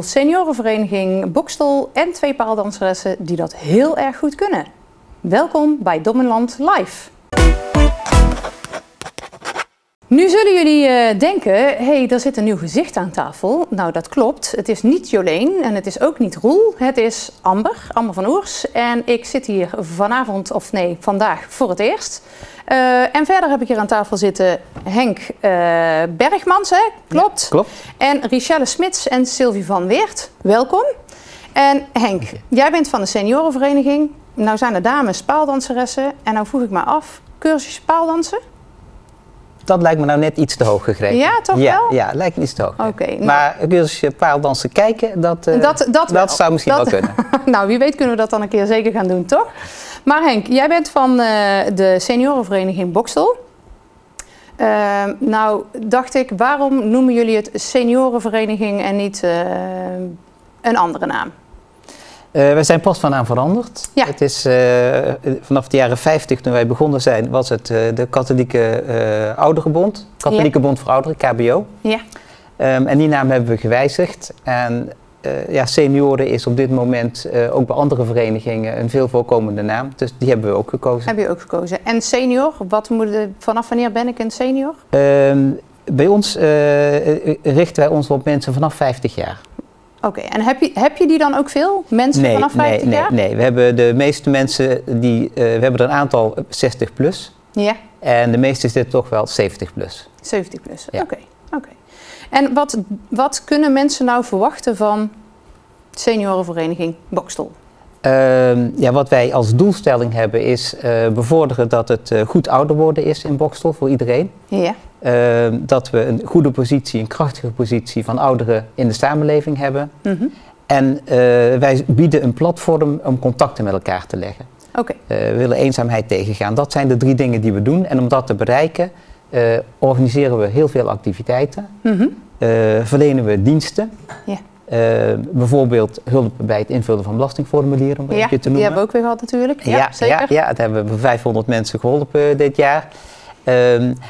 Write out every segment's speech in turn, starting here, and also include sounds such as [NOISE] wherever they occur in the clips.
seniorenvereniging Bokstel en twee paaldanseressen die dat heel erg goed kunnen. Welkom bij Dommenland Live. Nu zullen jullie uh, denken, hé, hey, er zit een nieuw gezicht aan tafel. Nou, dat klopt. Het is niet Joleen en het is ook niet Roel. Het is Amber, Amber van Oers. En ik zit hier vanavond, of nee, vandaag voor het eerst. Uh, en verder heb ik hier aan tafel zitten Henk uh, Bergmans, hè? klopt? Ja, klopt. En Richelle Smits en Sylvie van Weert. Welkom. En Henk, jij bent van de seniorenvereniging. Nou zijn er dames paaldanseressen. En nou vroeg ik me af, cursus paaldansen? Dat lijkt me nou net iets te hoog gegrepen. Ja, toch ja, wel? Ja, lijkt me iets te hoog. Oké. Okay, nou, maar als je paaldansen kijken, dat, uh, dat, dat, dat zou misschien dat, wel kunnen. [LAUGHS] nou, wie weet kunnen we dat dan een keer zeker gaan doen, toch? Maar Henk, jij bent van uh, de seniorenvereniging Bokstel. Uh, nou, dacht ik, waarom noemen jullie het seniorenvereniging en niet uh, een andere naam? Uh, we zijn pas van naam veranderd. Ja. Het is uh, vanaf de jaren 50 toen wij begonnen zijn, was het uh, de Katholieke Ouderenbond. Katholieke Ja. Bond voor Ouderen, KBO. Ja. Um, en die naam hebben we gewijzigd. En ja, senioren is op dit moment ook bij andere verenigingen een veel voorkomende naam. Dus die hebben we ook gekozen. Heb je ook gekozen. En senior, wat moet, vanaf wanneer ben ik een senior? Um, bij ons richten wij ons op mensen vanaf 50 jaar. Oké, okay. en heb je, heb je die dan ook veel? Mensen nee, vanaf 50 nee, jaar? Nee, nee, we hebben de meeste mensen die, uh, we hebben er een aantal 60 plus. Ja. En de meeste zitten toch wel 70 plus. 70 plus, oké. Ja. Okay. Okay. En wat, wat kunnen mensen nou verwachten van seniorenvereniging Bokstel? Uh, ja, wat wij als doelstelling hebben is uh, bevorderen dat het uh, goed ouder worden is in Bokstel voor iedereen. Ja. Uh, dat we een goede positie, een krachtige positie van ouderen in de samenleving hebben. Mm -hmm. En eh, wij bieden een platform om contacten met elkaar te leggen. Oké. we willen eenzaamheid tegengaan. Dat zijn de drie dingen die we doen. En om dat te bereiken eh, organiseren we heel veel activiteiten. Mm -hmm. verlenen we diensten. Ja. Uh, bijvoorbeeld hulp bij het invullen van belastingformulieren, om ja, te noemen. die hebben we ook weer gehad natuurlijk. Ja, ja, zeker. Ja, ja, dat hebben we 500 mensen geholpen dit jaar. Um,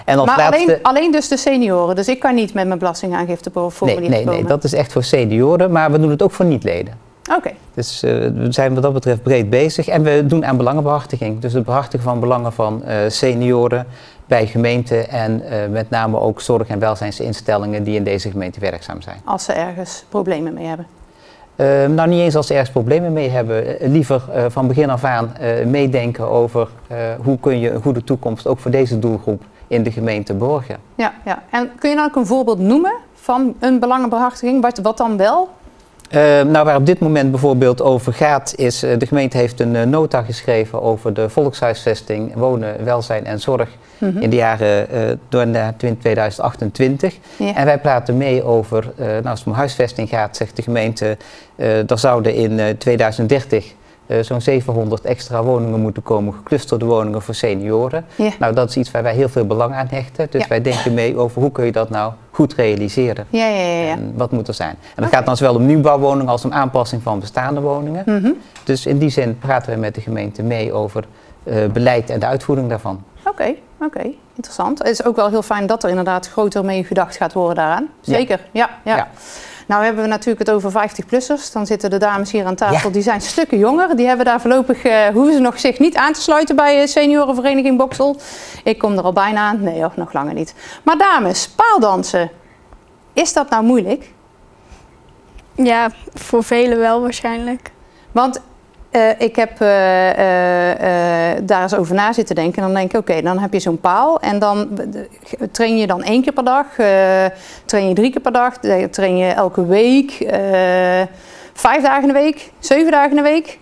en als maar laatste... alleen, alleen dus de senioren, dus ik kan niet met mijn belastingaangifte formulier nee, nee, komen? nee, dat is echt voor senioren, maar we doen het ook voor niet-leden. Oké. Okay. Dus uh, we zijn wat dat betreft breed bezig en we doen aan belangenbehartiging. Dus het behartigen van belangen van uh, senioren bij gemeenten en uh, met name ook zorg- en welzijnsinstellingen die in deze gemeente werkzaam zijn. Als ze ergens problemen mee hebben? Uh, nou, niet eens als ze ergens problemen mee hebben. Uh, liever uh, van begin af aan meedenken over hoe kun je een goede toekomst ook voor deze doelgroep in de gemeente borgen. Ja, ja. en kun je nou ook een voorbeeld noemen van een belangenbehartiging? Wat, wat dan wel? Uh, nou, waar op dit moment bijvoorbeeld over gaat, is uh, de gemeente heeft een uh, nota geschreven over de volkshuisvesting, wonen, welzijn en zorg Mhm. mm -hmm. in de jaren door naar 2028. Ja. En wij praten mee over, nou, als het om huisvesting gaat, zegt de gemeente, er zouden in 2030 uh, zo'n 700 extra woningen moeten komen, geclusterde woningen voor senioren. Ja. Nou, dat is iets waar wij heel veel belang aan hechten. Dus Ja. wij denken mee over hoe kun je dat nou goed realiseren. Ja, ja, ja. ja. En wat moet er zijn? En dat gaat dan zowel om nieuwbouwwoningen als om aanpassing van bestaande woningen. Mhm. Dus in die zin praten we met de gemeente mee over uh, beleid en de uitvoering daarvan. Oké, oké. Interessant. Het is ook wel heel fijn dat er inderdaad groter mee gedacht gaat worden daaraan. Zeker, ja. ja. Nou hebben we natuurlijk het over 50-plussers. Dan zitten de dames hier aan tafel, Ja. die zijn stukken jonger. Die hebben daar voorlopig, uh, hoeven ze nog zich niet aan te sluiten bij uh, seniorenvereniging Boksel. Ik kom er al bijna aan. Nee hoor, nog langer niet. Maar dames, paaldansen. Is dat nou moeilijk? Ja, voor velen wel waarschijnlijk. Want uh, ik heb uh, uh, daar eens over na zitten denken. En dan denk ik, oké, okay, dan heb je zo'n paal. En dan train je dan één keer per dag. train je drie keer per dag. Train je elke week. vijf dagen in de week. Zeven dagen in de week.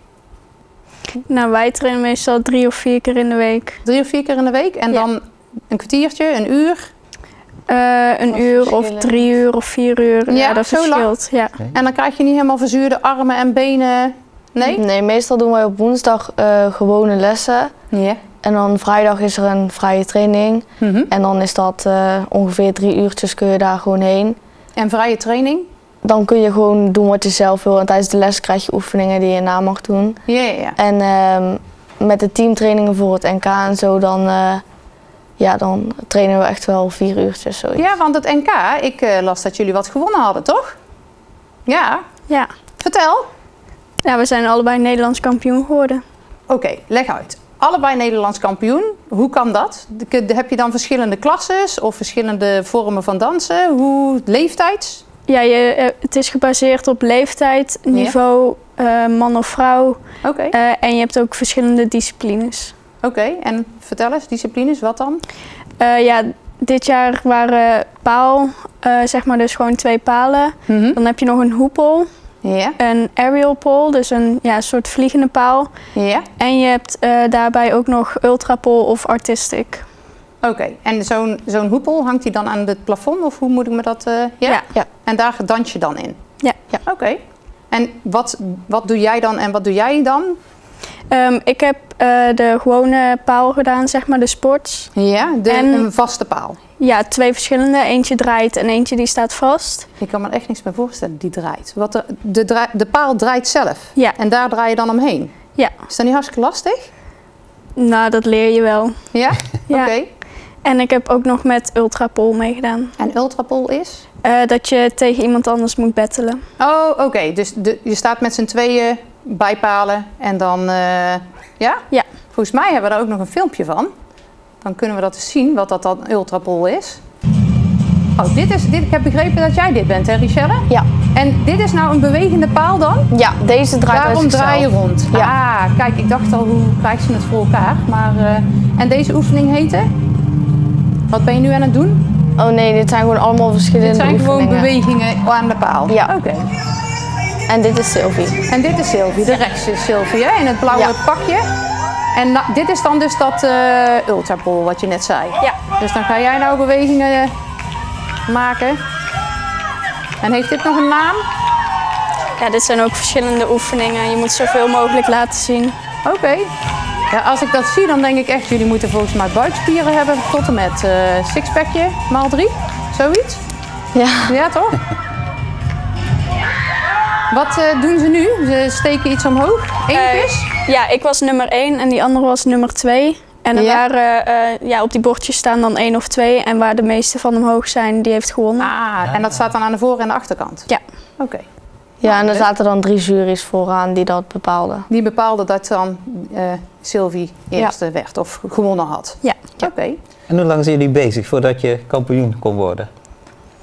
Nou, wij trainen meestal drie of vier keer in de week. Drie of vier keer in de week. En Ja. dan een kwartiertje, een uur. Uh, een uur of drie uur of vier uur. Ja, Ja, dat zo lang? verschilt. Ja. En dan krijg je niet helemaal verzuurde armen en benen. Nee? Nee, meestal doen wij op woensdag eh, gewone lessen. Ja. En dan vrijdag is er een vrije training. Mhm. En dan is dat eh, ongeveer drie uurtjes kun je daar gewoon heen. En vrije training? Dan kun je gewoon doen wat je zelf wil. En tijdens de les krijg je oefeningen die je na mag doen. Ja, ja. En ehm, met de teamtrainingen voor het NK en zo, dan, eh, ja, dan trainen we echt wel vier uurtjes. Zoiets. Ja, want het NK, ik eh, las dat jullie wat gewonnen hadden, toch? Ja, Ja. vertel. Ja, we zijn allebei Nederlands kampioen geworden. Oké, leg uit. Allebei Nederlands kampioen. Hoe kan dat? Heb je dan verschillende klasses of verschillende vormen van dansen? Hoe leeftijds? Ja, je, eh, het is gebaseerd op leeftijd, niveau, eh, man of vrouw. Oké, eh, en je hebt ook verschillende disciplines. oké. En vertel eens, disciplines, wat dan? Ja, dit jaar waren paal, zeg maar dus gewoon twee palen. Mhm. Dan heb je nog een hoepel, Ja, een aerial pole, dus een ja, soort vliegende paal. ja. En je hebt eh, daarbij ook nog ultrapole of artistic. Oké, en zo'n zo'n hoepel hangt die dan aan het plafond of hoe moet ik me dat... eh, ja? Ja. Ja. En daar dans je dan in? Ja. ja. Oké. En wat, wat doe jij dan en wat doe jij dan? Ehm, ik heb eh, de gewone paal gedaan, zeg maar, de sports. Ja, de, En- een vaste paal. Ja, twee verschillende. Eentje draait en eentje die staat vast. Ik kan me echt niks meer voorstellen, die draait. Wat de, de, paal draait zelf Ja, en daar draai je dan omheen. ja. Is dat niet hartstikke lastig? Nou, dat leer je wel. Ja? [LAUGHS] Ja. Oké. En ik heb ook nog met ultrapole meegedaan. En ultrapol is? Eh, dat je tegen iemand anders moet battelen. Oh, oké. Dus de, je staat met z'n tweeën bij palen en dan... eh, ja? Ja. Volgens mij hebben we daar ook nog een filmpje van. Dan kunnen we dat eens zien, wat dat dan ultrapol is. Oh, dit is... Dit, ik heb begrepen dat jij dit bent, hè, Richelle? Ja. En dit is nou een bewegende paal dan? Ja, deze draait Daarom draai je rond. Ja. Ah, kijk, ik dacht al, hoe krijgt ze het voor elkaar? Maar, eh, en deze oefening heette? Wat ben je nu aan het doen? Oh nee, dit zijn gewoon allemaal verschillende Dit zijn gewoon bewegingen aan de paal. Ja. Oké. En dit is Sylvie. En dit is Sylvie, de rechts is Sylvie, hè, in het blauwe Ja. pakje. En na- dit is dan dus dat eh ultrapol wat je net zei. Ja. Dus dan ga jij nou bewegingen maken. En heeft dit nog een naam? Ja, dit zijn ook verschillende oefeningen. Je moet zoveel mogelijk laten zien. Oké. Ja, als ik dat zie, dan denk ik echt, jullie moeten volgens mij buikspieren hebben tot en met eh sixpackje maal drie. Zoiets? Ja. Ja, toch? Wat eh, doen ze nu? Ze steken iets omhoog. Eentjes? Ja, ik was nummer 1 en die andere was nummer 2. En er Ja. waren, eh, ja, op die bordjes staan dan één of twee. En waar de meeste van omhoog zijn, die heeft gewonnen. Ah, en dat staat dan aan de voor- en de achterkant? Ja. Oké. Ja, en er leuk. zaten dan drie juries vooraan die dat bepaalden. Die bepaalde dat dan eh Sylvie eerste werd of gewonnen had? Ja. Oké. En hoe lang zijn jullie bezig voordat je kampioen kon worden?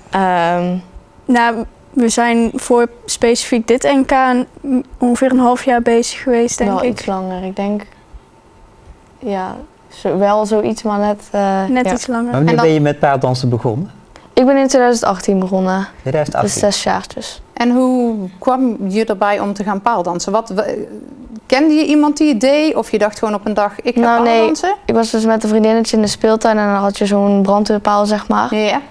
Ehm, Nou, we zijn voor specifiek dit NK ongeveer een half jaar bezig geweest, denk wel ik. iets langer. Ik denk, ja, zo, wel zoiets, maar net... eh, Net ja. iets langer. Wanneer En dan- ben je met paarddansen begonnen? Ik ben in 2018 begonnen, dus 2018. zes jaartjes. En hoe kwam je erbij om te gaan paaldansen? Wat, kende je iemand die het deed? Of je dacht gewoon op een dag, ik ga Nou, nee. paaldansen? Ik was dus met een vriendinnetje in de speeltuin en dan had je zo'n brandweerpaal, zeg maar. Ja.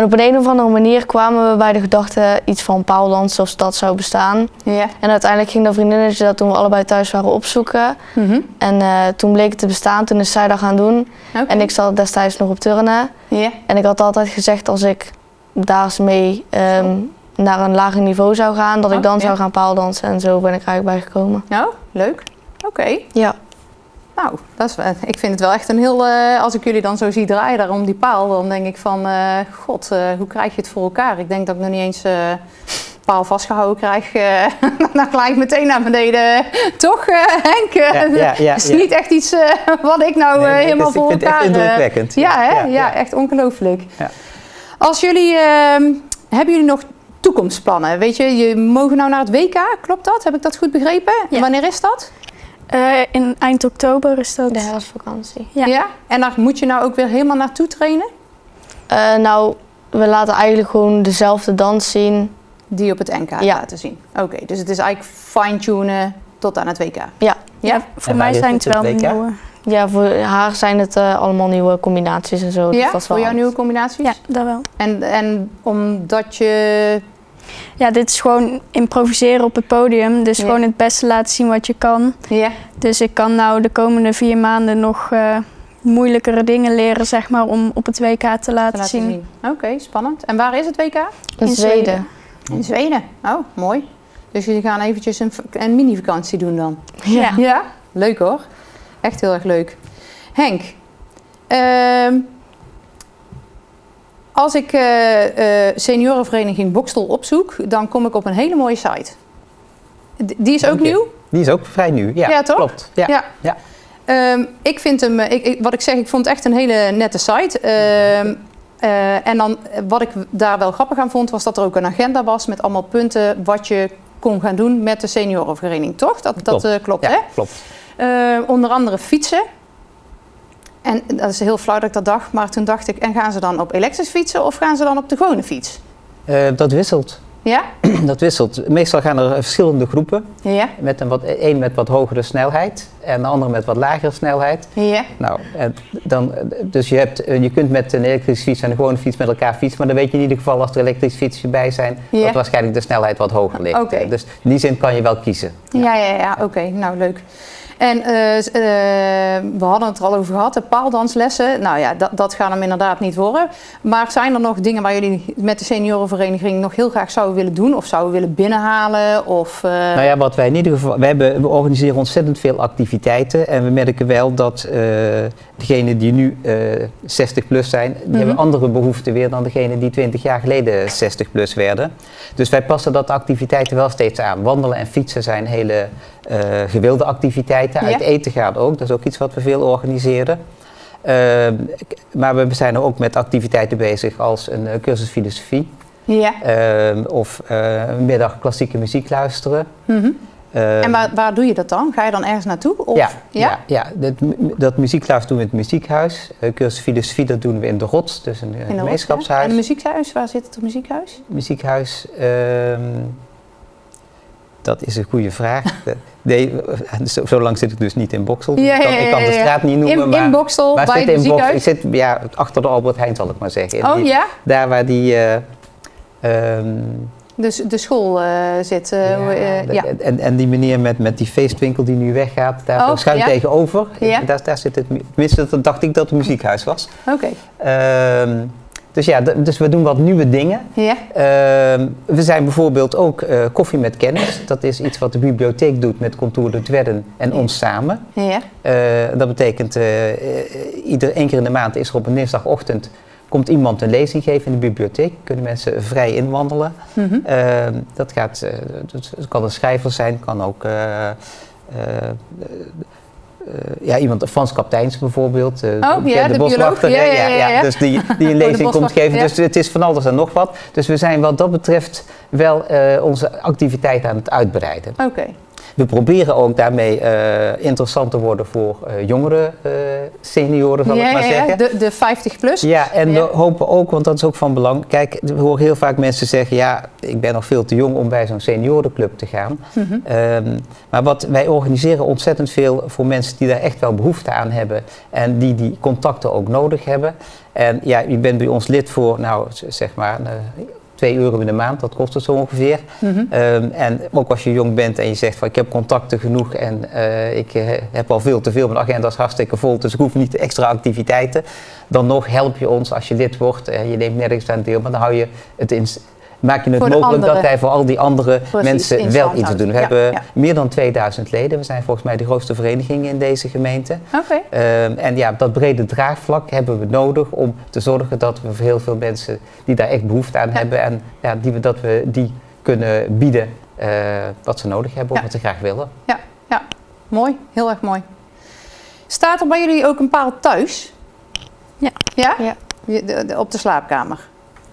En op een, een of andere manier kwamen we bij de gedachte iets van paaldansen of dat zou bestaan. Ja. En uiteindelijk ging dat vriendinnetje dat toen we allebei thuis waren opzoeken. Mhm. En eh, toen bleek het te bestaan, toen is zij dat gaan doen. En ik zat destijds nog op turnen. Ja. En ik had altijd gezegd als ik daar mee ehm, naar een lager niveau zou gaan, dat Oh, ik dan ja. zou gaan paaldansen. En zo ben ik eigenlijk bijgekomen. Nou, leuk. Oké. Ja. Nou, dat is, ik vind het wel echt een heel... eh, als ik jullie dan zo zie draaien daar om die paal, dan denk ik van... eh, God, eh, hoe krijg je het voor elkaar? Ik denk dat ik nog niet eens eh, paal vastgehouden krijg. eh, [LAUGHS] dan gelijk meteen naar beneden. Toch, eh, Henk? Ja, ja, ja, [LAUGHS] Het is ja. niet echt iets eh, wat ik nou Nee, nee, helemaal ik voor vind het elkaar... echt indrukwekkend. ja, hè? Ja, Ja, ja. echt ongelooflijk. Ja. Als jullie... ehm, hebben jullie nog toekomstplannen? Weet je, je mogen nou naar het WK, klopt dat? Heb ik dat goed begrepen? Ja. Wanneer is dat? Eh, in eind oktober is dat. De herfstvakantie. Ja. En daar moet je nou ook weer helemaal naartoe trainen? Eh, nou, we laten eigenlijk gewoon dezelfde dans zien. Die op het NK Ja. laten zien. Oké, dus het is eigenlijk fine-tunen tot aan het WK. Ja. Ja? Voor En mij zijn het, het wel WK? nieuwe. Ja, voor haar zijn het eh, allemaal nieuwe combinaties en zo. dus Ja, dat is wel voor jouw anders. nieuwe combinaties? Ja, dat wel. En, en omdat je... Ja, dit is gewoon improviseren op het podium. Dus Ja. gewoon het beste laten zien wat je kan. Ja, Dus ik kan nou de komende vier maanden nog eh, moeilijkere dingen leren, zeg maar, om op het WK te laten, te laten zien. zien. Oké, spannend. En waar is het WK? In in Zweden. Zweden. In Zweden. Oh, mooi. Dus jullie gaan eventjes een, een mini-vakantie doen dan? Ja. Ja, leuk hoor. Echt heel erg leuk. Henk, ehm, Als ik eh, eh, seniorenvereniging Bokstel opzoek, dan kom ik op een hele mooie site. Die is ook nieuw? Die is ook vrij nieuw. Ja, Ja, toch? Klopt. Ja. Ja. Ja. Ehm, ik vind hem, eh, ik, ik- wat ik zeg, ik vond het echt een hele nette site. Ehm, eh, en dan, wat ik daar wel grappig aan vond, was dat er ook een agenda was met allemaal punten wat je kon gaan doen met de seniorenvereniging, toch? Dat, dat Klopt. klopt, Ja, hè? klopt. Eh, onder andere fietsen. En dat is heel flauw dat ik dat dacht, maar toen dacht ik, en gaan ze dan op elektrisch fietsen of gaan ze dan op de gewone fiets? Eh, dat wisselt. Ja? [CLEARS THROAT] dat wisselt. Meestal gaan er verschillende groepen. Ja? Met een wat, één met wat hogere snelheid en de andere met wat lagere snelheid. Ja? Nou, en dan, dus je, hebt, eh, je kunt met een elektrische fiets en een gewone fiets met elkaar fietsen. Maar dan weet je in ieder geval als er elektrische fietsen bij zijn, Ja. dat waarschijnlijk de snelheid wat hoger ligt. Oké. Dus in die zin kan je wel kiezen. Ja, ja, ja, oké. Nou, leuk. En eh, eh, we hadden het er al over gehad, de paaldanslessen. Nou ja, dat, dat gaan hem inderdaad niet worden. Maar zijn er nog dingen waar jullie met de seniorenvereniging nog heel graag zouden willen doen? Of zouden willen binnenhalen? Of, eh, Nou ja, wat wij in ieder geval, we, hebben, we organiseren ontzettend veel activiteiten. En we merken wel dat degenen die nu eh 60 plus zijn, die Mhm. hebben andere behoeften weer dan degenen die 20 jaar geleden 60 plus werden. Dus wij passen dat activiteiten wel steeds aan. Wandelen en fietsen zijn hele eh, gewilde activiteiten. Uit Ja. eten gaan ook, dat is ook iets wat we veel organiseren. Ehm, maar we zijn er ook met activiteiten bezig als een eh, cursus filosofie. ja. Ehm, of eh, een middag klassieke muziek luisteren. Ehm, en waar, waar doe je dat dan? Ga je dan ergens naartoe? Of, ja, ja? ja, dat, dat muziekluis doen we in het muziekhuis. Uh, cursus filosofie dat doen we in de Rots, dus een, In de gemeenschapshuis. En het muziekhuis, waar zit het muziekhuis? Muziekhuis, dat is een goede vraag. [LAUGHS] Nee, [LAUGHS] zo, lang zit ik dus niet in Boksel. Ja, ik, kan, ja, ik kan ja, de straat niet noemen, In, maar... in maar bij het in Boksel, ik zit ja, achter de Albert Heijn, zal ik maar zeggen. Oh die- ja? Daar waar die... Dus de school eh, zit. eh, ja. en, en die meneer met, met die feestwinkel die nu weggaat, daar Oh, schuin tegenover. Ja. Daar, daar zit het, tenminste, dat dacht ik dat het muziekhuis was. Oké. Ehm, dus ja, dus we doen wat nieuwe dingen. Ja? Ehm, we zijn bijvoorbeeld ook eh, koffie met kennis. Dat is iets wat de bibliotheek doet met Contour de Dwerden en Ja. ons samen. Ja? Eh, dat betekent, eh, ieder één keer in de maand is er op een dinsdagochtend komt iemand een lezing geven in de bibliotheek. Kunnen mensen vrij inwandelen. Ehm, dat, gaat, dat, het kan een schrijver zijn, kan ook ja, iemand, Frans Kapteins bijvoorbeeld. eh, Oh, ja, bekende de boswachter? Ja, ja, ja, ja. Dus die, die [LAUGHS] een de lezing komt geven. Dus het is van alles en nog wat. Dus we zijn wat dat betreft wel eh, onze activiteit aan het uitbreiden. Oké. We proberen ook daarmee eh, interessant te worden voor eh, jongere eh, senioren, zal Ja, ik maar ja, ja, zeggen. De, de 50 plus. Ja, en we hopen ook, want dat is ook van belang. Kijk, we horen heel vaak mensen zeggen: ja, ik ben nog veel te jong om bij zo'n seniorenclub te gaan. Mhm. Ehm, maar wat wij organiseren ontzettend veel voor mensen die daar echt wel behoefte aan hebben en die die contacten ook nodig hebben. En ja, je bent bij ons lid voor, nou zeg maar, 2 euro in de maand, dat kost het zo ongeveer. Mhm. Ehm, en ook als je jong bent en je zegt van ik heb contacten genoeg en eh, ik eh, heb al veel te veel, mijn agenda is hartstikke vol, dus ik hoef niet extra activiteiten. Dan nog help je ons als je lid wordt en je neemt nergens aan deel, maar dan hou je het in, maak je het mogelijk dat wij voor al die andere Precies, mensen wel iets doen. We Ja, hebben ja. meer dan 2000 leden, we zijn volgens mij de grootste vereniging in deze gemeente. Oké. Ehm, en ja, dat brede draagvlak hebben we nodig om te zorgen dat we voor heel veel mensen die daar echt behoefte aan Ja. hebben en ja, die we, dat we die kunnen bieden eh, wat ze nodig hebben of Ja. wat ze graag willen. Mooi, heel erg mooi. Staat er bij jullie ook een paal thuis? Ja. Ja? Ja. Je- de- de- op de slaapkamer?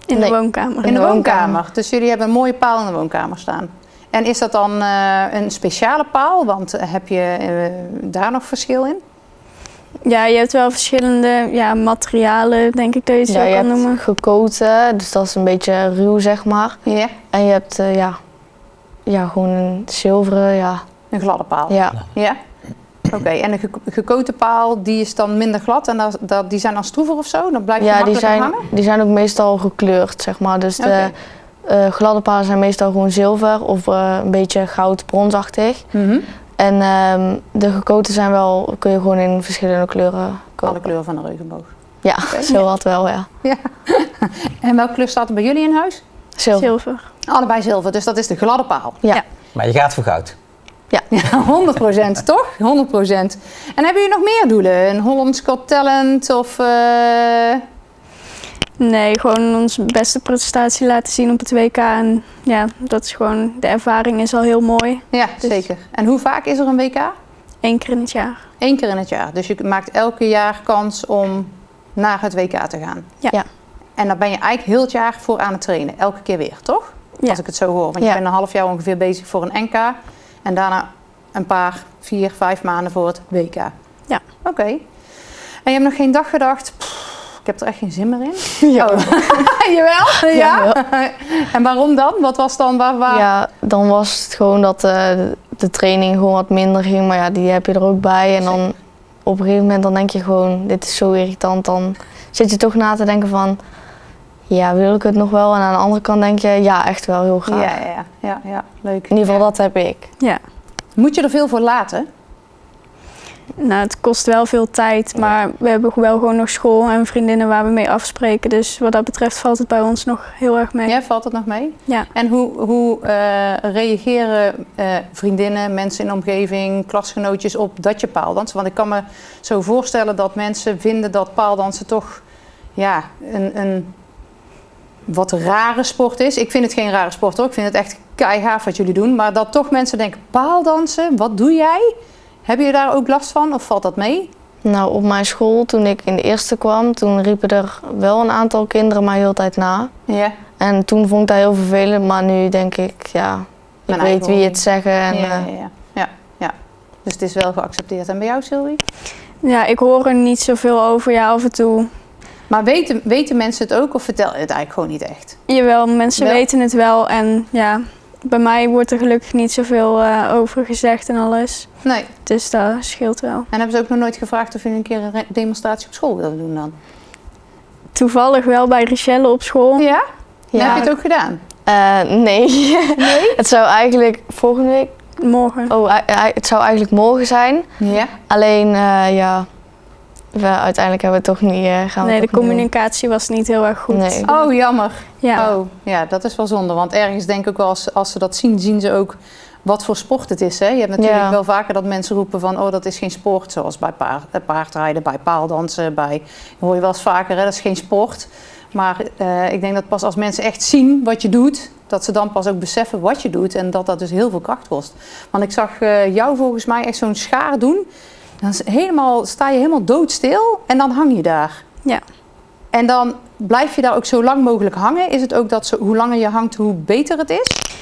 In Nee. de woonkamer. In de de woonkamer. woonkamer. Dus jullie hebben een mooie paal in de woonkamer staan. En is dat dan eh, een speciale paal? Want eh, heb je eh, daar nog verschil in? Ja, je hebt wel verschillende ja, materialen, denk ik dat je het Ja, zo je kan hebt noemen. gekoten, dus dat is een beetje ruw, zeg maar. Ja. En je hebt, ja, ja, gewoon een zilveren, ja. Een gladde paal? ja. Ja? Oké, en een geko- gekoten paal die is dan minder glad en dat, dat, die zijn dan stroever of zo? Dan blijft je Ja, die zijn, hangen? die zijn ook meestal gekleurd, zeg maar. Dus de eh, gladde palen zijn meestal gewoon zilver of eh, een beetje goud bronsachtig. Mhm. En ehm, de gekoten zijn wel, kun je gewoon in verschillende kleuren kopen. Alle kleuren van de regenboog. Ja, [LAUGHS] zo wat wel, ja. [LAUGHS] En welke kleur staat er bij jullie in huis? Zilver. Zilver. Allebei zilver, dus dat is de gladde paal. Ja. Maar je gaat voor goud. Ja, 100% [LAUGHS] toch? 100% En hebben jullie nog meer doelen? Een Hollands Got Talent of... eh, Nee, gewoon onze beste prestatie laten zien op het WK. En ja, dat is gewoon, de ervaring is al heel mooi. Ja, Dus- zeker. En hoe vaak is er een WK? Eén keer in het jaar. Eén keer in het jaar. Dus je maakt elke jaar kans om naar het WK te gaan. Ja. Ja. En daar ben je eigenlijk heel het jaar voor aan het trainen. Elke keer weer, toch? Ja. Als ik het zo hoor. Want Ja. je bent een half jaar ongeveer bezig voor een NK. En daarna een paar, vier, vijf maanden voor het WK. Ja. Oké. En je hebt nog geen dag gedacht... "Pff, ik heb er echt geen zin meer in. [LAUGHS] Ja. Oh. [LAUGHS] Jawel? Ja. Jawel. [LAUGHS] en waarom dan? Wat was dan waar? waar... Ja, dan was het gewoon dat eh, de training gewoon wat minder ging. Maar ja, die heb je er ook bij. En dan op een gegeven moment dan denk je gewoon, dit is zo irritant. Dan zit je toch na te denken van, ja, wil ik het nog wel? En aan de andere kant denk je, ja, echt wel heel graag. Ja, ja, ja, ja, ja, leuk. In ieder geval, dat heb ik. Ja. Moet je er veel voor laten? Nou, het kost wel veel tijd, maar we hebben wel gewoon nog school en vriendinnen waar we mee afspreken. Dus wat dat betreft valt het bij ons nog heel erg mee. Ja, valt het nog mee? Ja. En hoe, hoe eh, reageren eh, vriendinnen, mensen in de omgeving, klasgenootjes op dat je paaldanst? Want ik kan me zo voorstellen dat mensen vinden dat paaldansen toch ja, een, een wat rare sport is. Ik vind het geen rare sport hoor. Ik vind het echt keigaaf wat jullie doen. Maar dat toch mensen denken, paaldansen, wat doe jij? Heb je daar ook last van of valt dat mee? Nou, op mijn school, toen ik in de eerste kwam, toen riepen er wel een aantal kinderen mij heel tijd na. Ja. En toen vond ik dat heel vervelend, maar nu denk ik, ja, ik Mijn weet wie het zeggen. En, ja, eh, ja, ja, ja, ja. Dus het is wel geaccepteerd. En bij jou, Sylvie? Ja, ik hoor er niet zoveel over. Ja, af en toe. Maar weten, weten mensen het ook of vertel je het eigenlijk gewoon niet echt? Jawel, mensen Wel. weten het wel. En ja, bij mij wordt er gelukkig niet zoveel eh, over gezegd en alles. Nee. Dus dat scheelt wel. En hebben ze ook nog nooit gevraagd of je een keer een demonstratie op school wilde doen dan? Toevallig wel bij Richelle op school. Ja? ja, Heb je het ook gedaan? eh, nee. [LAUGHS] het zou eigenlijk volgende week, Morgen. oh, ei- het zou eigenlijk morgen zijn. Ja. Alleen, eh, ja, we, uiteindelijk hebben we het toch niet, eh, gaan nee, de communicatie was niet heel erg goed. Nee. Oh, jammer. Ja. Oh, ja, dat is wel zonde. Want ergens denk ik ook wel, als, als ze dat zien, zien ze ook wat voor sport het is. Hè? Je hebt natuurlijk Ja. wel vaker dat mensen roepen van, oh, dat is geen sport. Zoals bij paard, eh, paardrijden, bij paaldansen, bij... hoor je wel eens vaker, hè? dat is geen sport. Maar eh, ik denk dat pas als mensen echt zien wat je doet, dat ze dan pas ook beseffen wat je doet. En dat dat dus heel veel kracht kost. Want ik zag eh, jou volgens mij echt zo'n schaar doen. Dan helemaal, sta je helemaal doodstil en dan hang je daar. Ja. En dan blijf je daar ook zo lang mogelijk hangen. Is het ook dat zo, hoe langer je hangt, hoe beter het is?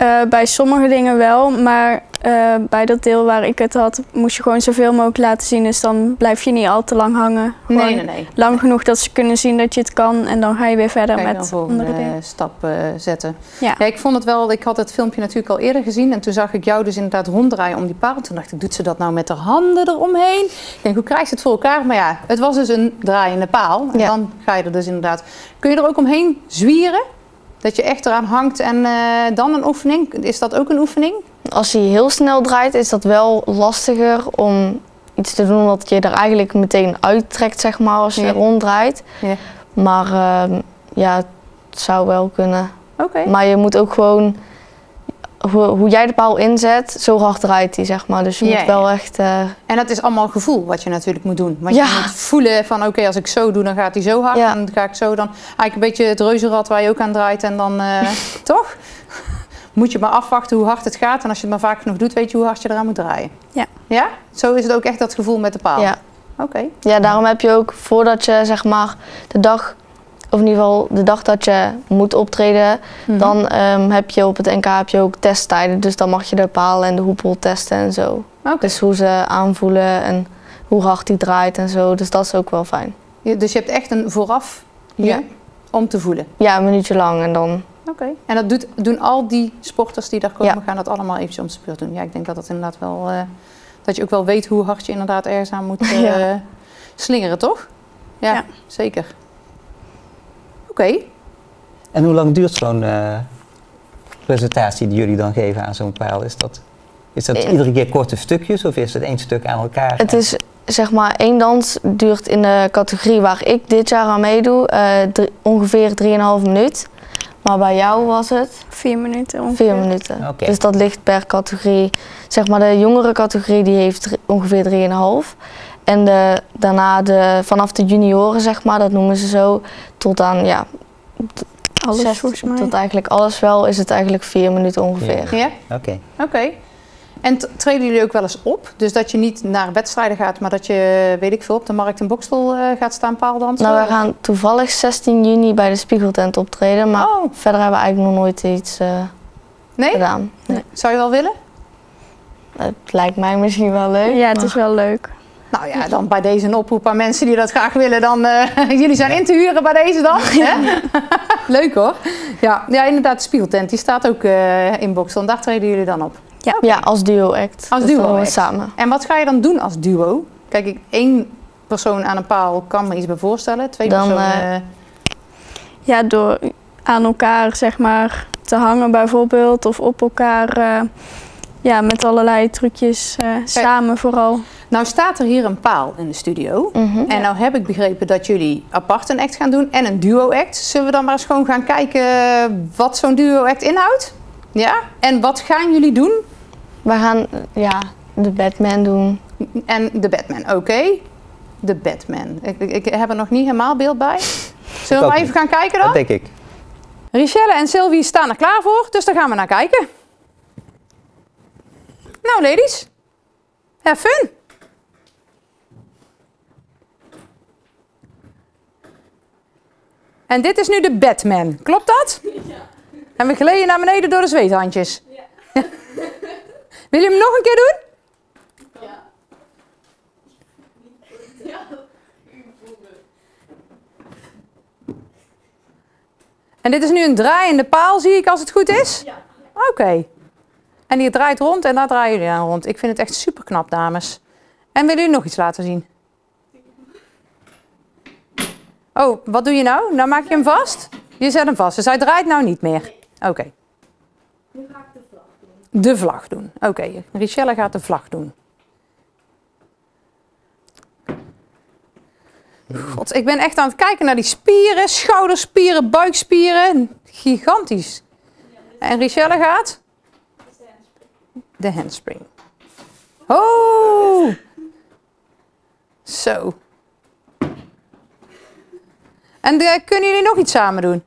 Eh, bij sommige dingen wel, maar eh, bij dat deel waar ik het had, moest je gewoon zoveel mogelijk laten zien. Dus dan blijf je niet al te lang hangen. Gewoon Nee, nee, nee. Lang genoeg dat ze kunnen zien dat je het kan en dan ga je weer verder je met andere dingen. stap eh, zetten. Ja. Ja, ik vond het wel, ik had het filmpje natuurlijk al eerder gezien. En toen zag ik jou dus inderdaad ronddraaien om die paal. Toen dacht ik, doet ze dat nou met haar handen eromheen? Ik denk, hoe krijgt ze het voor elkaar? Maar ja, het was dus een draaiende paal. En Ja. dan ga je er dus inderdaad... Kun je er ook omheen zwieren? Dat je echt eraan hangt en eh, dan een oefening? Is dat ook een oefening? Als hij heel snel draait, is dat wel lastiger om iets te doen wat je er eigenlijk meteen uittrekt, zeg maar, als je Ja. ronddraait. Ja. Maar ehm, ja, het zou wel kunnen. Oké. Maar je moet ook gewoon, hoe, hoe jij de paal inzet, zo hard draait hij, zeg maar. Dus je Ja, moet wel ja. echt, eh, En dat is allemaal gevoel wat je natuurlijk moet doen. Want Ja. je moet voelen van oké, als ik zo doe, dan gaat hij zo hard. Ja. En dan ga ik zo dan. Eigenlijk een beetje het reuzenrad waar je ook aan draait. En dan eh, [LAUGHS] toch? Moet je maar afwachten hoe hard het gaat. En als je het maar vaak genoeg doet, weet je hoe hard je eraan moet draaien. Ja. Ja? Zo is het ook echt dat gevoel met de paal. ja. Oké. Ja, daarom heb je ook voordat je zeg maar de dag, of in ieder geval de dag dat je moet optreden, Mhm. dan ehm, heb je op het NK heb je ook testtijden. Dus dan mag je de paal en de hoepel testen en zo. Dus hoe ze aanvoelen en hoe hard die draait en zo. Dus dat is ook wel fijn. Dus je hebt echt een vooraf Ja. om te voelen. Ja, een minuutje lang en dan. Oké. En dat doet, doen al die sporters die daar komen, Ja. gaan dat allemaal eventjes om de beurt doen. Ja, ik denk dat dat inderdaad wel. eh, dat je ook wel weet hoe hard je inderdaad ergens aan moet [LAUGHS] eh, slingeren, toch? Ja, Ja. zeker. Oké. En hoe lang duurt zo'n eh, presentatie die jullie dan geven aan zo'n paal? Is dat, is dat In- iedere keer korte stukjes of is het één stuk aan elkaar? Het is zeg maar één dans duurt in de categorie waar ik dit jaar aan meedoe eh, drie- ongeveer 3,5 minuut. Maar bij jou was het Vier minuten ongeveer. 4 minuten. Oké. Dus dat ligt per categorie. Zeg maar de jongere categorie die heeft drie- ongeveer 3,5. En de, daarna de, vanaf de junioren, zeg maar, dat noemen ze zo, tot aan, ja, Alles zes- volgens mij. tot eigenlijk alles wel, is het eigenlijk vier minuten ongeveer. Ja? Oké. Oké. En treden jullie ook wel eens op? Dus dat je niet naar wedstrijden gaat, maar dat je, weet ik veel, op de Markt in Bokstel eh, gaat staan paaldansen? Nou, wij Of- gaan toevallig 16 juni bij de Spiegeltent optreden, maar Oh, verder hebben we eigenlijk nog nooit iets eh, nee? gedaan. Nee. Zou je wel willen? Het lijkt mij misschien wel leuk. Ja, het maar- is wel leuk. Nou ja, dan bij deze een oproep aan mensen die dat graag willen. Dan, eh, [LAUGHS] jullie zijn in te huren bij deze dan. hè? [LAUGHS] Leuk hoor. Ja, ja, inderdaad, de spiegeltent die staat ook eh, in. En daar treden jullie dan op. Ja, als duo-act. Als Dus dan doen we duo-act. samen. En wat ga je dan doen als duo? Kijk, ik, één persoon aan een paal kan me iets bij voorstellen. Twee Dan, personen... eh, Ja, door aan elkaar zeg maar te hangen bijvoorbeeld of op elkaar. Ja, met allerlei trucjes eh, samen vooral. Nou staat er hier een paal in de studio. Mhm. En nou heb ik begrepen dat jullie apart een act gaan doen en een duo-act. Zullen we dan maar eens gewoon gaan kijken wat zo'n duo-act inhoudt? Ja? En wat gaan jullie doen? We gaan ja, de Batman doen. En de Batman, oké. De Batman. Ik, ik, ik heb er nog niet helemaal beeld bij. [LAUGHS] Zullen we maar even gaan kijken dan? Dat denk ik. Richelle en Sylvie staan er klaar voor, dus daar gaan we naar kijken. Nou, ladies. Have fun. En dit is nu de Batman. Klopt dat? Ja. En we gleden naar beneden door de zweethandjes. Ja. [LAUGHS] Wil je hem nog een keer doen? En dit is nu een draaiende paal, zie ik, als het goed is? Ja. Oké. En die draait rond en daar draaien jullie aan rond. Ik vind het echt super knap, dames. En willen jullie nog iets laten zien? Oh, wat doe je nou? Nou maak je hem vast? Je zet hem vast, dus hij draait nou niet meer. Oké. Nu ga ik de vlag doen. De vlag doen. Oké, Richelle gaat de vlag doen. God, ik ben echt aan het kijken naar die spieren, schouderspieren, buikspieren. Gigantisch. En Richelle gaat? De handspring. Oh! Zo. En eh, kunnen jullie nog iets samen doen?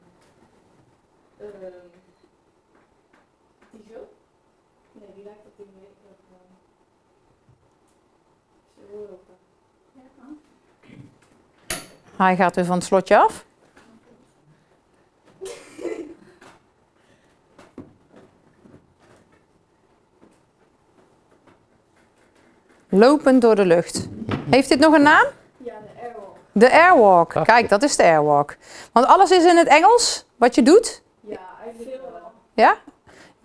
Hij gaat weer van het slotje af. Lopend door de lucht. Heeft dit nog een naam? Ja, de airwalk. De airwalk. Kijk, dat is de airwalk. Want alles is in het Engels wat je doet? Ja, eigenlijk wel. Ja?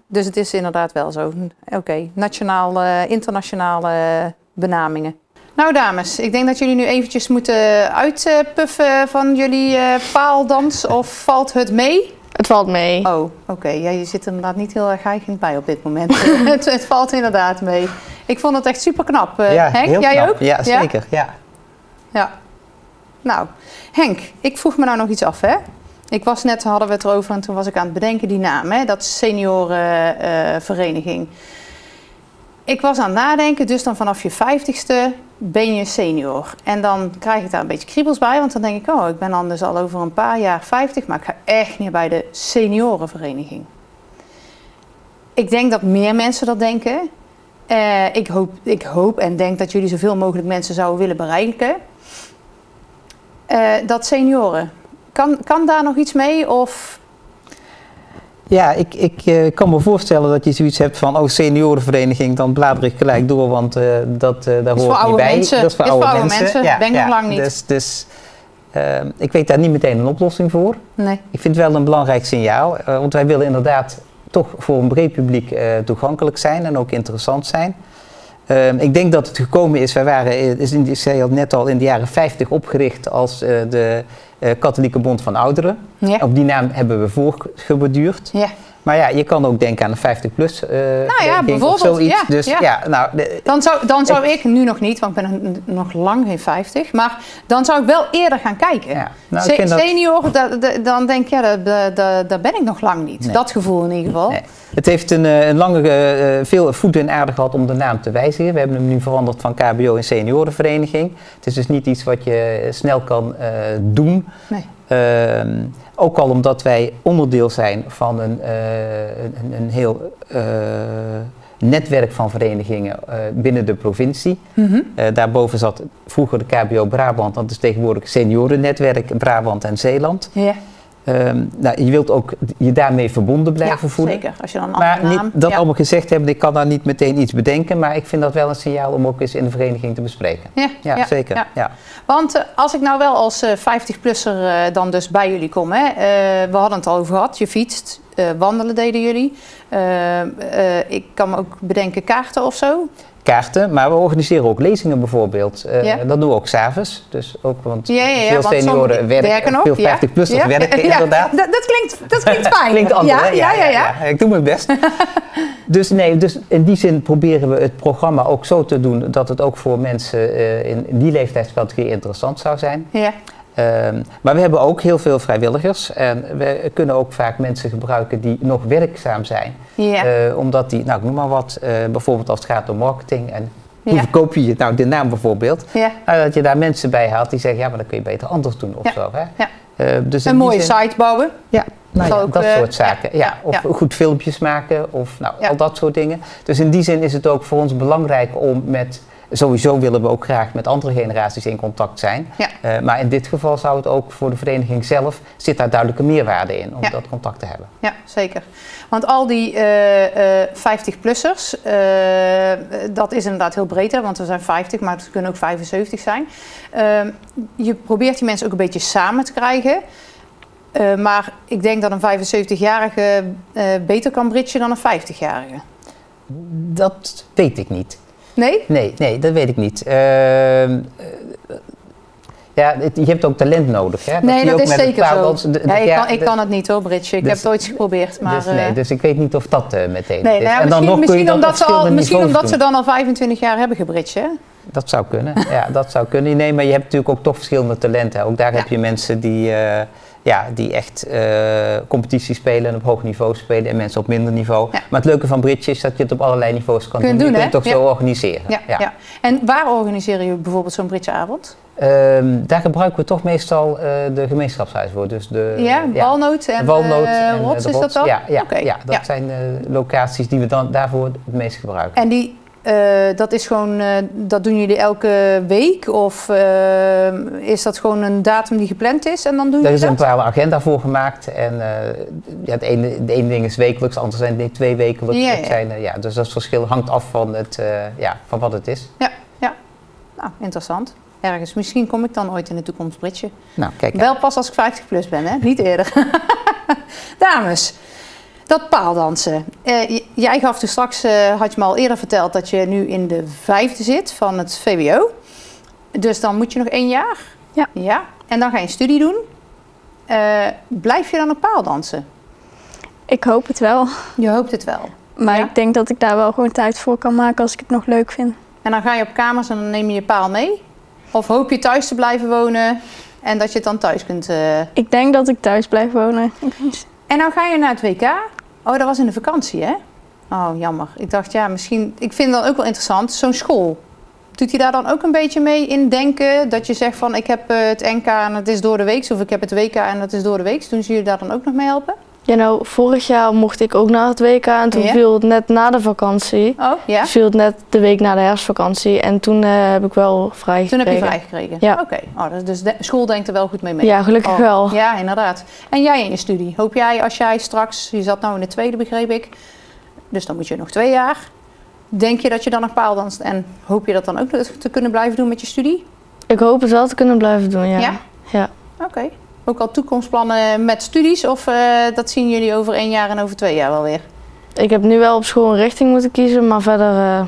Dus het is inderdaad wel zo. Oké, nationaal, eh, internationale benamingen. Nou dames, ik denk dat jullie nu eventjes moeten uitpuffen van jullie eh, paaldans. Of valt het mee? Het valt mee. Oh, oké. Ja, je zit er inderdaad niet heel erg geigend bij op dit moment. [LAUGHS] het, het valt inderdaad mee. Ik vond het echt super knap. ja, Henk, jij knap. ook? Ja, zeker. Ja. Ja. Nou, Henk, ik vroeg me nou nog iets af, hè? Ik was net, hadden we het erover en toen was ik aan het bedenken die naam, hè? Dat seniorenvereniging. ik was aan het nadenken, dus dan vanaf je vijftigste ben je senior. En dan krijg ik daar een beetje kriebels bij, want dan denk ik, oh, ik ben dan dus al over een paar jaar 50, maar ik ga echt niet bij de seniorenvereniging. Ik denk dat meer mensen dat denken. Eh, ik, hoop, ik hoop en denk dat jullie zoveel mogelijk mensen zouden willen bereiken. Eh, dat senioren. Kan, kan daar nog iets mee? Of Ja, ik, ik eh, kan me voorstellen dat je zoiets hebt van, oh, seniorenvereniging, dan blader ik gelijk door, want eh, dat, eh daar is hoor voor ik niet oude bij. mensen. Dat is voor Is oude voor mensen. mensen. Ben ik nog lang niet. Dus, dus ik weet daar niet meteen een oplossing voor. nee? Ik vind het wel een belangrijk signaal, want wij willen inderdaad toch voor een breed publiek eh, toegankelijk zijn en ook interessant zijn. Ehm, ik denk dat het gekomen is, wij waren, eh, is in, ik zei al net al, in de jaren 50 opgericht als eh, de Katholieke Bond van Ouderen. Ja. Op die naam hebben we voorgeborduurd. Ja. Maar ja, je kan ook denken aan een 50-plus uh, nou ja, bijvoorbeeld, zoiets. Ja, dus ja. ja, nou, de, dan zou, dan zou ik, nu nog niet, want ik ben nog lang geen 50, maar dan zou ik wel eerder gaan kijken. Ja, nou, Se senior, dat... da, dan denk ik, ja, daar ben ik nog lang niet. Nee. Dat gevoel in ieder geval. Nee. Het heeft een, een lange, uh, veel voet in aarde gehad om de naam te wijzigen. We hebben hem nu veranderd van KBO in seniorenvereniging. Het is dus niet iets wat je snel kan uh, doen. Nee. Uh, ook al omdat wij onderdeel zijn van een, uh, een, een, heel uh, netwerk van verenigingen binnen de provincie. Mm -hmm. daarboven zat vroeger de KBO Brabant, dat is tegenwoordig seniorennetwerk Brabant en Zeeland. Yeah. Um, nou, je wilt ook je daarmee verbonden blijven ja, voelen. zeker. Als je dan een maar naam... niet dat ja. allemaal gezegd hebben, ik kan daar niet meteen iets bedenken, maar ik vind dat wel een signaal om ook eens in de vereniging te bespreken. Ja, ja, zeker. Ja. Ja. Want uh, als ik nou wel als uh, 50-plusser uh, dan dus bij jullie kom, hè, we hadden het al over gehad, je fietst, wandelen deden jullie. ik kan me ook bedenken kaarten of zo. Kaarten, maar we organiseren ook lezingen bijvoorbeeld. Uh, ja. Dat doen we ook s'avonds. Dus ook, want ja, ja, veel senioren werken, veel 50-plussers werken [LAUGHS] inderdaad. Dat, dat, klinkt, dat klinkt [LAUGHS] fijn. klinkt anders, ja, ja, ja, ja, Ik doe mijn best. [LAUGHS] dus, nee, dus in die zin proberen we het programma ook zo te doen dat het ook voor mensen uh, in die leeftijdscategorie interessant zou zijn. Ja. Um, maar we hebben ook heel veel vrijwilligers en we kunnen ook vaak mensen gebruiken die nog werkzaam zijn. Ja. Uh, omdat die, nou ik noem maar wat, uh, bijvoorbeeld als het gaat om marketing en hoe verkoop je je, nou de naam bijvoorbeeld. Ja. Nou, dat je daar mensen bij haalt die zeggen, ja maar dan kun je beter anders doen of zo. Hè? Ja. Uh, dus Een mooie zin- site bouwen. Ja, nou ja, dat eh, soort zaken. ja, of goed filmpjes maken of nou, al dat soort dingen. Dus in die zin is het ook voor ons belangrijk om met... Sowieso willen we ook graag met andere generaties in contact zijn. Ja. Eh, maar in dit geval zou het ook voor de vereniging zelf... zit daar duidelijke meerwaarde in om Ja. dat contact te hebben. Ja, zeker. Want al die eh, 50-plussers, dat is inderdaad heel breed, hè, want we zijn 50, maar het kunnen ook 75 zijn. Ehm, je probeert die mensen ook een beetje samen te krijgen. Eh, maar ik denk dat een 75-jarige eh, beter kan bridgen dan een 50-jarige. Dat weet ik niet. Nee? Nee, nee dat weet ik niet. Ehm, eh, ja, het- je hebt ook talent nodig. Hè? nee, dat ook is met zeker zo. paardans- de- de- ja, ik, ja, kan, ik de- kan het niet hoor, bridgen. Ik dus- heb het ooit geprobeerd. Maar, dus, nee, eh, dus ik weet niet of dat eh, meteen nee, nou ja, en dan misschien, nog misschien, omdat ze, al, misschien omdat ze dan al 25 jaar hebben gebridged. hè? Dat zou kunnen, ja, dat zou kunnen. Nee, maar je hebt natuurlijk ook toch verschillende talenten. Ook daar heb je mensen die, ja, die echt eh, competitie spelen en op hoog niveau spelen en mensen op minder niveau. Ja. Maar het leuke van bridge is dat je het op allerlei niveaus kan je doen. je kunt het ook Ja. zo organiseren. Ja, ja. En waar organiseren jullie bijvoorbeeld zo'n bridgeavond? Ehm, daar gebruiken we toch meestal eh, de gemeenschapshuis voor. Dus de, ja, Walnoot en, Walnoot eh, en, Rots, is dat dan? Ja, ja, dat zijn locaties die we dan daarvoor het meest gebruiken. En die, eh, dat is gewoon, eh, dat doen jullie elke week? Of eh, is dat gewoon een datum die gepland is en dan doen Er jullie is een dat? bepaalde agenda voor gemaakt. En ja, het, ene, de ene ding is wekelijks, de andere zijn het twee wekelijks. Ja, Het ja. Zijn, ja, dus dat verschil hangt af van, het, ja, van wat het is. Nou, interessant. Ergens. Misschien kom ik dan ooit in de toekomst bridgen. Nou, kijk. Wel pas als ik 50 plus ben, hè? Niet eerder. [LAUGHS] Dames, dat paaldansen. Jij gaf toen straks, eh, had je me al eerder verteld, dat je nu in de vijfde zit van het VWO. Dus dan moet je nog één jaar. Ja. Ja. En dan ga je een studie doen. Eh, blijf je dan op paaldansen? Ik hoop het wel. Je hoopt het wel. Maar Ja? ik denk dat ik daar wel gewoon tijd voor kan maken als ik het nog leuk vind. En dan ga je op kamers en dan neem je je paal mee? Of hoop je thuis te blijven wonen en dat je het dan thuis kunt... eh, Ik denk dat ik thuis blijf wonen. [LAUGHS] En dan ga je naar het WK. Oh, dat was in de vakantie, hè? Oh, jammer. Ik dacht, ja, misschien... Ik vind dat ook wel interessant, zo'n school. Doet hij daar dan ook een beetje mee in denken? Dat je zegt van, ik heb eh, het NK en het is door de week. Of ik heb het WK en het is door de week. Doen ze jullie daar dan ook nog mee helpen? Ja, nou, vorig jaar mocht ik ook naar het WK en toen viel het net na de vakantie. Oh, ja? Viel het net de week na de herfstvakantie en toen eh, heb ik wel vrij Toen heb je vrij gekregen? Ja. Oké. Oh, dus- dus de school denkt er wel goed mee mee? Ja, gelukkig Oh, wel. Ja, inderdaad. En jij in je studie? Hoop jij als jij straks... Je zat nou in de tweede, begreep ik. Dus dan moet je nog twee jaar. Denk je dat je dan nog paaldanst? En hoop je dat dan ook te kunnen blijven doen met je studie? Ik hoop het wel te kunnen blijven doen, ja. Ja? Ja. Oké. Ook al toekomstplannen met studies of eh, dat zien jullie over één jaar en over twee jaar wel weer? Ik heb nu wel op school een richting moeten kiezen, maar verder, eh,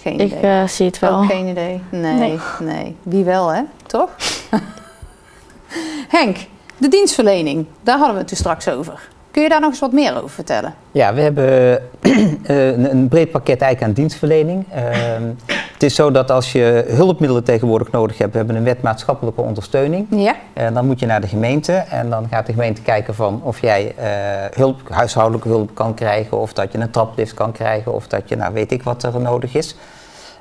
Geen ik idee. eh, zie het wel. Ook geen idee. Nee, nee, Nee. Wie wel, hè? Toch? [LAUGHS] Henk, de dienstverlening. Daar hadden we het toen straks over. Kun je daar nog eens wat meer over vertellen? Ja, we hebben [CLEARS THROAT] eh, een, breed pakket eigenlijk aan dienstverlening. Ehm, het is zo dat als je hulpmiddelen tegenwoordig nodig hebt, we hebben een wet maatschappelijke ondersteuning. Ja. En dan moet je naar de gemeente en dan gaat de gemeente kijken van of jij eh, hulp, huishoudelijke hulp kan krijgen, of dat je een traplift kan krijgen, of dat je, nou weet ik wat er nodig is.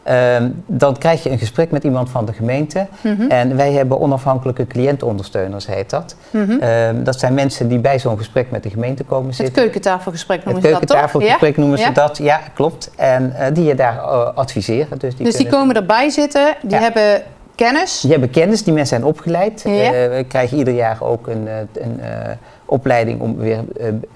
Ehm, dan krijg je een gesprek met iemand van de gemeente. Mhm. En wij hebben onafhankelijke cliëntondersteuners, heet dat. Mhm. Ehm, dat zijn mensen die bij zo'n gesprek met de gemeente komen Het zitten. keukentafelgesprek noemen Het ze dat toch? keukentafelgesprek noemen ze Ja? dat, ja, klopt. En eh, die je daar eh, adviseren. Dus die, Dus die komen erbij zitten, die Ja. hebben kennis. die hebben kennis, die mensen zijn opgeleid. Ja. Eh, we krijgen ieder jaar ook een, een opleiding om weer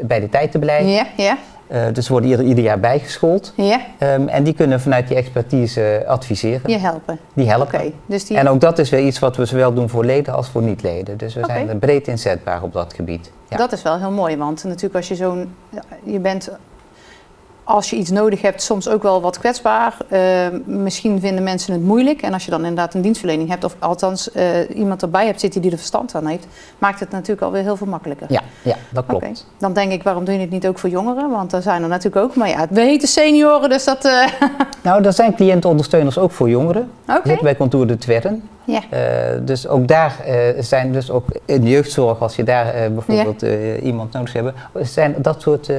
bij de tijd te blijven. Ja, ja, Eh, dus worden ieder, ieder jaar bijgeschoold. ja. Ehm, en die kunnen vanuit die expertise adviseren. Je helpen. Die helpen. Oké, dus die... En ook dat is weer iets wat we zowel doen voor leden als voor niet-leden. Dus we zijn breed inzetbaar op dat gebied. Ja. Dat is wel heel mooi, want natuurlijk als je zo'n... Je bent, als je iets nodig hebt, soms ook wel wat kwetsbaar. Eh, misschien vinden mensen het moeilijk. En als je dan inderdaad een dienstverlening hebt, of althans eh, iemand erbij hebt zitten die er verstand aan heeft, maakt het natuurlijk alweer heel veel makkelijker. ja, ja, dat klopt. Dan denk ik, waarom doe je het niet ook voor jongeren? Want daar zijn er natuurlijk ook. Maar ja, we heten senioren, dus dat... eh, [LAUGHS] Nou, er zijn cliëntenondersteuners ook voor jongeren. Oké. Zitten bij Contour de Twern. Ja. Eh, dus ook daar zijn dus ook in jeugdzorg, als je daar bijvoorbeeld iemand nodig hebt, zijn dat soort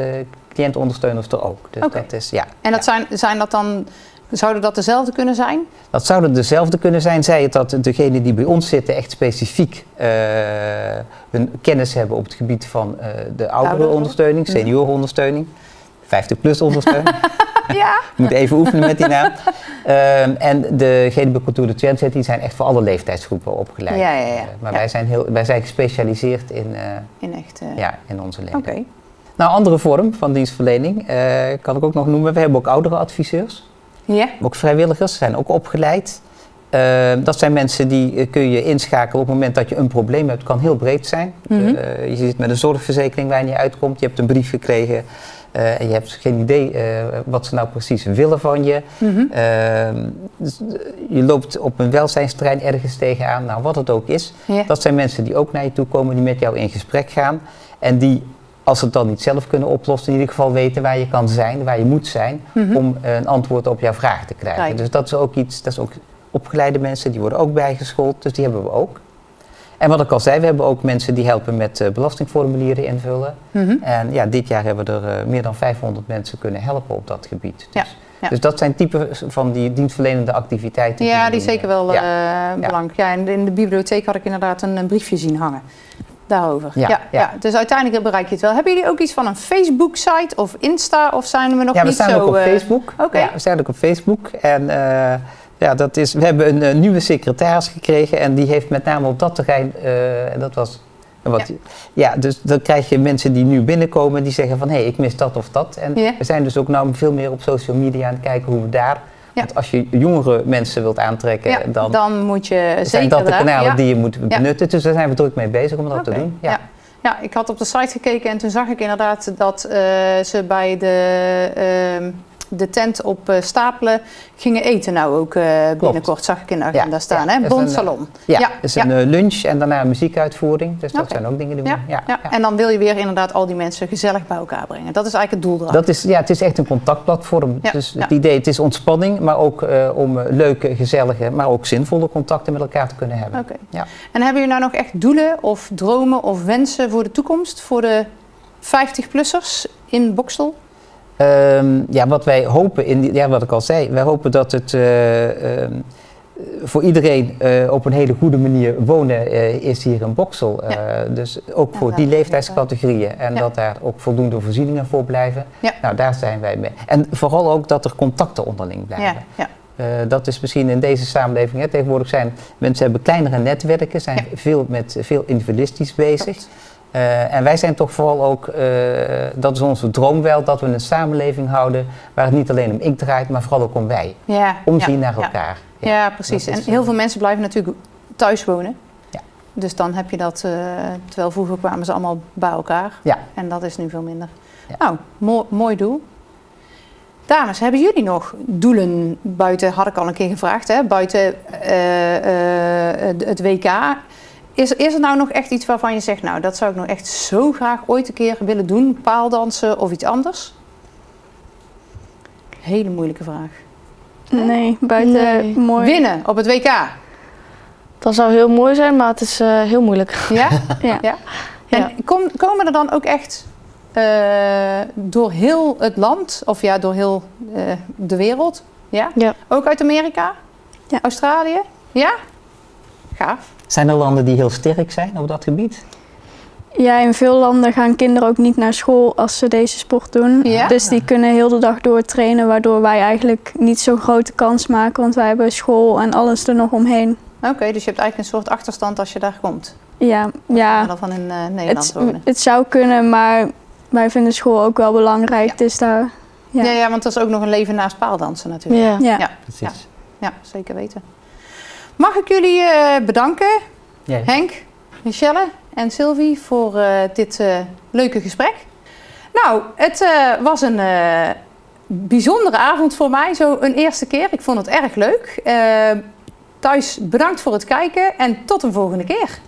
cliëntenondersteuners er ook. Dus dat is, ja. En dat zijn, zijn dat dan... Zouden dat dezelfde kunnen zijn? Dat zouden dezelfde kunnen zijn, zij het dat degenen die bij ons zitten echt specifiek eh, hun kennis hebben op het gebied van eh, de ouderenondersteuning, seniorenondersteuning, 50-plus ondersteuning. [LAUGHS] Ja. Ik moet even oefenen met die naam. Ehm, en degenen bij Contour de zitten, die zijn echt voor alle leeftijdsgroepen opgeleid. Ja, ja, ja. Eh, maar. Wij, zijn heel, wij zijn gespecialiseerd in, In echt... ja, in onze leden. Oké. Nou, andere vorm van dienstverlening eh, kan ik ook nog noemen. We hebben ook ouderenadviseurs. Ja. Ook vrijwilligers zijn ook opgeleid. Eh, dat zijn mensen die eh, kun je inschakelen op het moment dat je een probleem hebt. kan heel breed zijn. Mhm. Eh, je zit met een zorgverzekering waar je niet uitkomt. Je hebt een brief gekregen en je hebt geen idee wat ze nou precies willen van je. Mhm. Eh, dus, je loopt op een welzijnsterrein ergens tegenaan. Nou, wat het ook is. Dat zijn mensen die ook naar je toe komen, die met jou in gesprek gaan. En die, als ze het dan niet zelf kunnen oplossen, in ieder geval weten waar je kan zijn, waar je moet zijn, Mhm. om eh, een antwoord op jouw vraag te krijgen. Kijk. Dus dat is ook iets, dat is ook opgeleide mensen, die worden ook bijgeschoold, dus die hebben we ook. En wat ik al zei, we hebben ook mensen die helpen met eh, belastingformulieren invullen. Mhm. En ja, dit jaar hebben we er eh, meer dan 500 mensen kunnen helpen op dat gebied. Dus, ja. dus dat zijn typen van die dienstverlenende activiteiten. Ja, die zeker wel Ja. belangrijk. Ja, in, de, in de bibliotheek had ik inderdaad een, een briefje zien hangen. Daarover. Ja, Ja, ja. ja. Dus uiteindelijk bereik je het wel. Hebben jullie ook iets van een Facebook-site of Insta? Of zijn we nog Ja, we niet staan zo... ook op eh, Facebook. oké. Ja, we staan ook op Facebook. En eh, ja, dat is, we hebben een, eh, nieuwe secretaris gekregen en die heeft met name op dat terrein, eh, en dat was wat, ja. dus dan krijg je mensen die nu binnenkomen die zeggen van hé, hey, ik mis dat of dat. En Ja. we zijn dus ook nou veel meer op social media aan het kijken hoe we daar, Ja. want als je jongere mensen wilt aantrekken, Ja, dan, dan, moet je zeker zijn dat de kanalen die je moet benutten. Dus daar zijn we druk mee bezig om dat te doen. Ja. ja, ik had op de site gekeken en toen zag ik inderdaad dat eh, ze bij de, ehm, de tent op eh, Stapelen gingen eten nou ook eh, binnenkort. Zag ik in de agenda Ja, staan, ja, hè? Salon. Ja, Ja, is een eh, lunch en daarna een muziekuitvoering. Dus dat zijn ook dingen die we Ja, doen. Ja, ja. ja. En dan wil je weer inderdaad al die mensen gezellig bij elkaar brengen. Dat is eigenlijk het doel erachter. Dat is, ja, het is echt een contactplatform. Dus het idee, het is ontspanning, maar ook eh, om eh, leuke, gezellige, maar ook zinvolle contacten met elkaar te kunnen hebben. Oké. Ja. En hebben jullie nou nog echt doelen of dromen of wensen voor de toekomst? Voor de 50-plussers in Bokstel? Ehm, ja, wat wij hopen, in die, ja, wat ik al zei, wij hopen dat het eh, ehm, voor iedereen eh, op een hele goede manier wonen eh, is hier in Boksel. Eh, Dus ook Ja, voor die leeftijdscategorieën. En Ja. dat daar ook voldoende voorzieningen voor blijven. Ja. Nou, daar zijn wij mee. En vooral ook dat er contacten onderling blijven. Ja, ja. Eh, dat is misschien in deze samenleving. Hè, tegenwoordig zijn mensen hebben kleinere netwerken, zijn Ja. veel met veel individualistisch bezig. Klopt. Eh, en wij zijn toch vooral ook, eh, dat is onze droom wel, dat we een samenleving houden waar het niet alleen om ik draait, maar vooral ook om wij. Ja, Omzien ja, naar elkaar. Ja, precies. En heel veel mensen blijven natuurlijk thuis wonen. Ja. Dus dan heb je dat, eh, terwijl vroeger kwamen ze allemaal bij elkaar. Ja. En dat is nu veel minder. Nou, mooi, mooi doel. Dames, hebben jullie nog doelen buiten, had ik al een keer gevraagd, hè, buiten het WK? Is, is er nou nog echt iets waarvan je zegt, nou dat zou ik nog echt zo graag ooit een keer willen doen? Paaldansen of iets anders? Hele moeilijke vraag. Nee, buiten Nee. mooi. Winnen op het WK. Dat zou heel mooi zijn, maar het is eh, heel moeilijk. Ja? [LAUGHS] Ja. ja. En kom- komen er dan ook echt eh, door heel het land, of ja, door heel eh, de wereld? Ja? Ja. Ook uit Amerika? Ja. Australië? Ja? Gaaf. Zijn er landen die heel sterk zijn op dat gebied? Ja, in veel landen gaan kinderen ook niet naar school als ze deze sport doen. Ja. Dus die kunnen heel de dag door trainen, waardoor wij eigenlijk niet zo'n grote kans maken, want wij hebben school en alles er nog omheen. Oké, dus je hebt eigenlijk een soort achterstand als je daar komt. Ja, ja dan van in eh, Nederland het, wonen. het zou kunnen, maar wij vinden school ook wel belangrijk. Dus daar, Ja. ja. Ja, want er is ook nog een leven naast paaldansen natuurlijk. Ja. ja. Ja. Precies. Ja, zeker weten. Mag ik jullie eh, bedanken, Ja. Henk, Michelle en Sylvie, voor eh, dit eh, leuke gesprek. Nou, het was een bijzondere avond voor mij, zo een eerste keer. Ik vond het erg leuk. Thuis bedankt voor het kijken en tot een volgende keer.